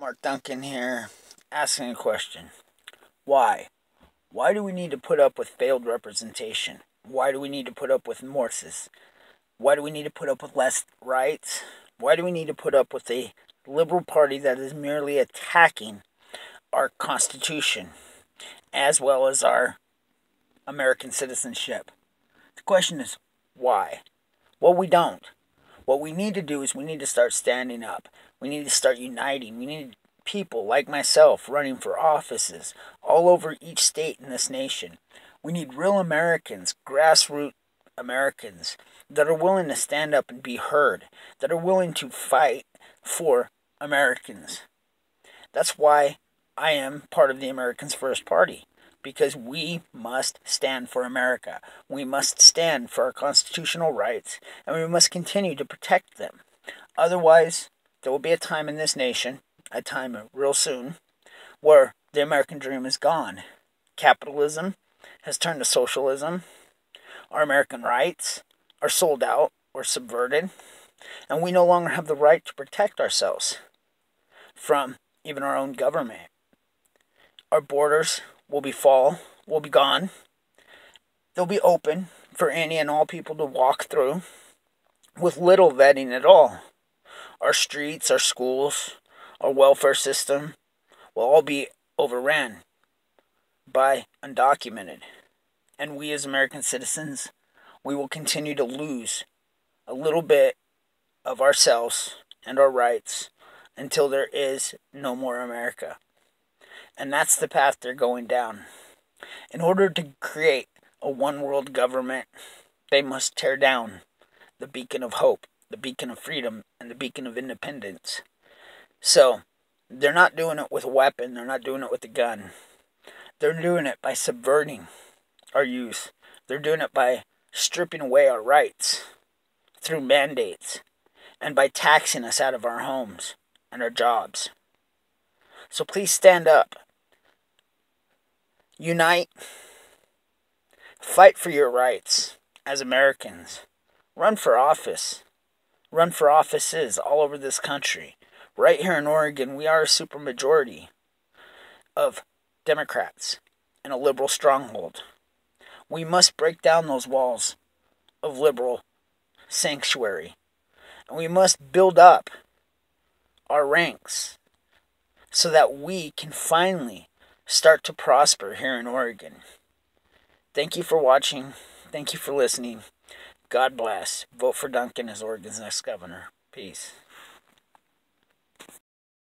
Mark Duncan here, asking a question. Why? Why do we need to put up with failed representation? Why do we need to put up with morses? Why do we need to put up with less rights? Why do we need to put up with a liberal party that is merely attacking our Constitution as well as our American citizenship? The question is why? Well, we don't. What we need to do is we need to start standing up. We need to start uniting. We need people like myself running for offices all over each state in this nation. We need real Americans, grassroots Americans that are willing to stand up and be heard, that are willing to fight for Americans. That's why I am part of the Americans First Party because we must stand for America. We must stand for our constitutional rights and we must continue to protect them. Otherwise, there will be a time in this nation, a time real soon, where the American dream is gone. Capitalism has turned to socialism. Our American rights are sold out or subverted. And we no longer have the right to protect ourselves from even our own government. Our borders will be fall, will be gone. They'll be open for any and all people to walk through with little vetting at all. Our streets, our schools, our welfare system will all be overran by undocumented. And we as American citizens, we will continue to lose a little bit of ourselves and our rights until there is no more America. And that's the path they're going down. In order to create a one world government, they must tear down the beacon of hope the beacon of freedom and the beacon of independence. So, they're not doing it with a weapon, they're not doing it with a gun. They're doing it by subverting our youth. They're doing it by stripping away our rights through mandates and by taxing us out of our homes and our jobs. So please stand up. Unite. Fight for your rights as Americans. Run for office run for offices all over this country. Right here in Oregon, we are a supermajority of Democrats in a liberal stronghold. We must break down those walls of liberal sanctuary. And we must build up our ranks so that we can finally start to prosper here in Oregon. Thank you for watching. Thank you for listening. God bless. Vote for Duncan as Oregon's next governor. Peace.